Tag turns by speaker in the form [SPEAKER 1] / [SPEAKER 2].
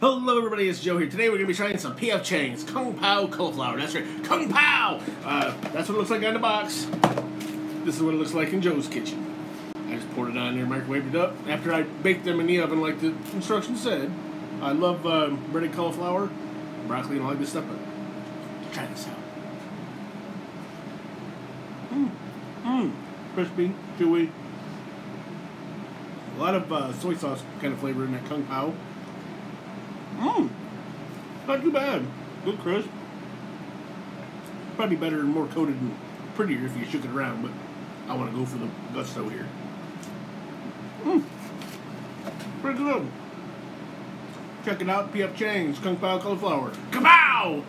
[SPEAKER 1] Hello everybody, it's Joe here. Today we're going to be trying some P.F. Chang's Kung Pao cauliflower. That's right, Kung Pao! Uh, that's what it looks like on the box. This is what it looks like in Joe's kitchen. I just poured it on there, microwaved it up. After I baked them in the oven like the instructions said. I love um, breaded cauliflower, broccoli, and all this stuff, but try this out. Mmm, mmm, crispy, chewy. A lot of uh, soy sauce kind of flavor in that Kung Pao. Mmm. Not too bad. Good crisp. Probably better and more coated and prettier if you shook it around, but I want to go for the gusto here. Mmm. Pretty good. Check it out, P.F. Chang's Kung Pao Cauliflower. Kapow!